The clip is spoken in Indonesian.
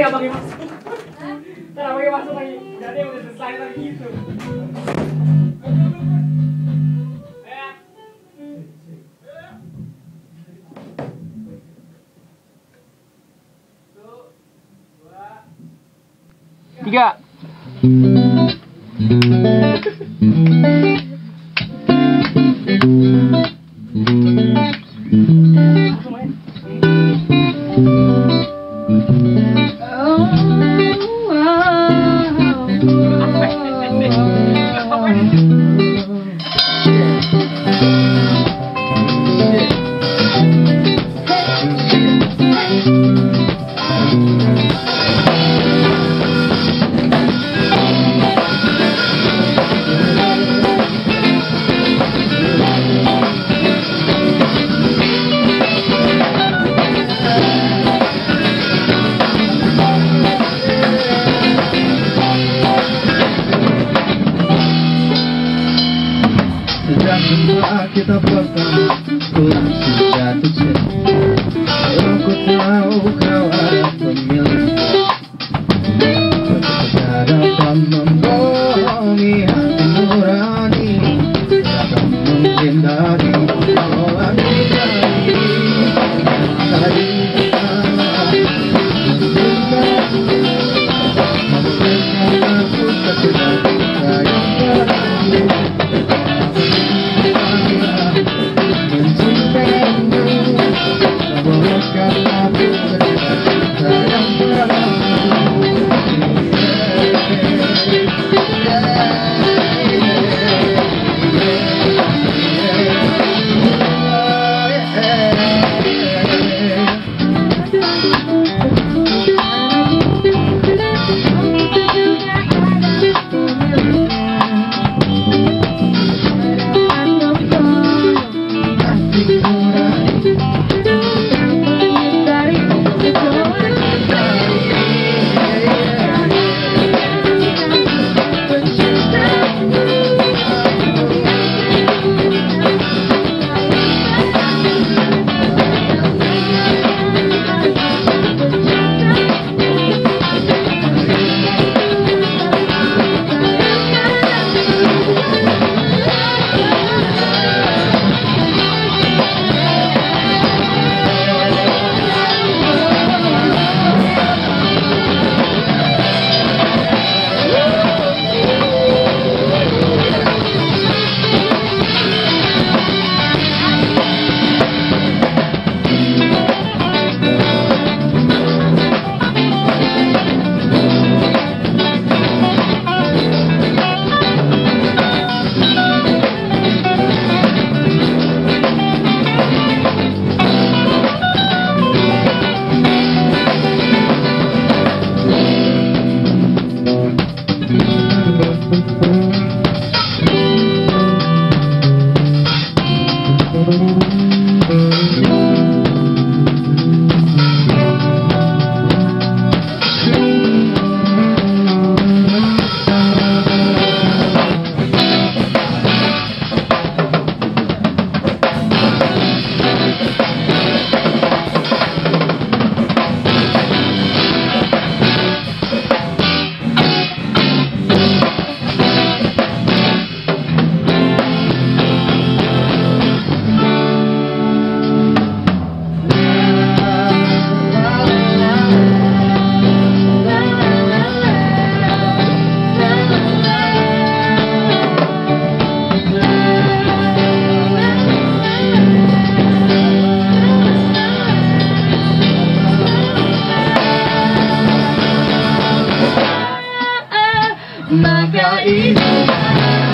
Ya pakai masuk. Cara pakai masuk lagi. Jadi udah selesai lagi gitu. Tiga. Que tá planta. própria ilha.